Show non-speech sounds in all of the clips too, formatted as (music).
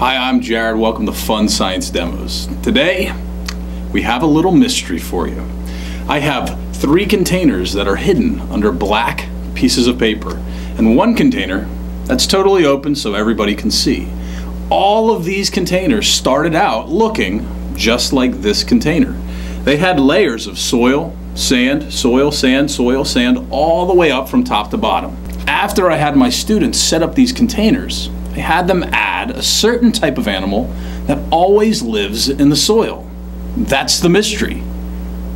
Hi, I'm Jared. Welcome to Fun Science Demos. Today, we have a little mystery for you. I have three containers that are hidden under black pieces of paper, and one container that's totally open so everybody can see. All of these containers started out looking just like this container. They had layers of soil, sand, soil, sand, soil, sand, all the way up from top to bottom. After I had my students set up these containers, I had them add a certain type of animal that always lives in the soil. That's the mystery.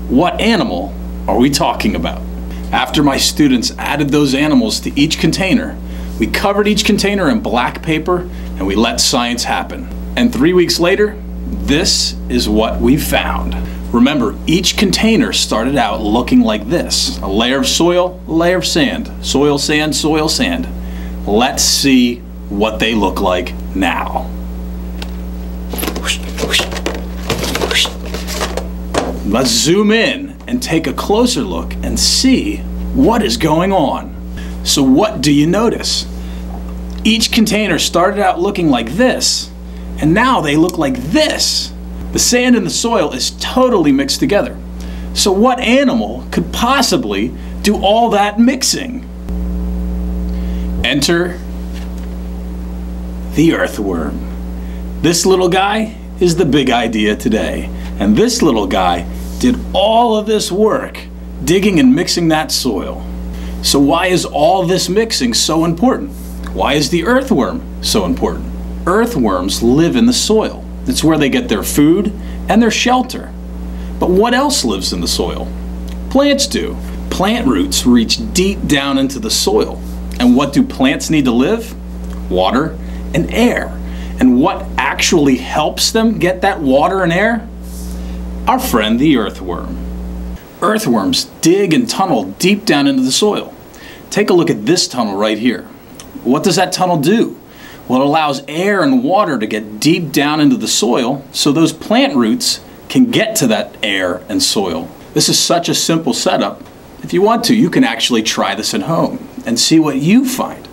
What animal are we talking about? After my students added those animals to each container, we covered each container in black paper and we let science happen. And three weeks later, this is what we found. Remember, each container started out looking like this. A layer of soil, a layer of sand. Soil, sand, soil, sand. Let's see what they look like now. Let's zoom in and take a closer look and see what is going on. So what do you notice? Each container started out looking like this, and now they look like this. The sand and the soil is totally mixed together. So what animal could possibly do all that mixing? Enter the earthworm. This little guy is the big idea today. And this little guy did all of this work digging and mixing that soil. So why is all this mixing so important? Why is the earthworm so important? Earthworms live in the soil. It's where they get their food and their shelter. But what else lives in the soil? Plants do. Plant roots reach deep down into the soil. And what do plants need to live? Water and air. And what actually helps them get that water and air? Our friend the earthworm. Earthworms dig and tunnel deep down into the soil. Take a look at this tunnel right here. What does that tunnel do? Well, it allows air and water to get deep down into the soil so those plant roots can get to that air and soil. This is such a simple setup. If you want to, you can actually try this at home and see what you find.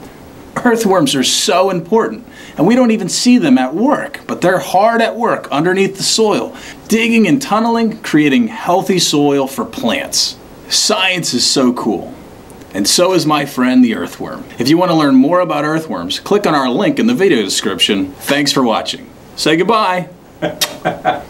Earthworms are so important, and we don't even see them at work, but they're hard at work underneath the soil, digging and tunneling, creating healthy soil for plants. Science is so cool. And so is my friend the earthworm. If you want to learn more about earthworms, click on our link in the video description. Thanks for watching. Say goodbye. (laughs)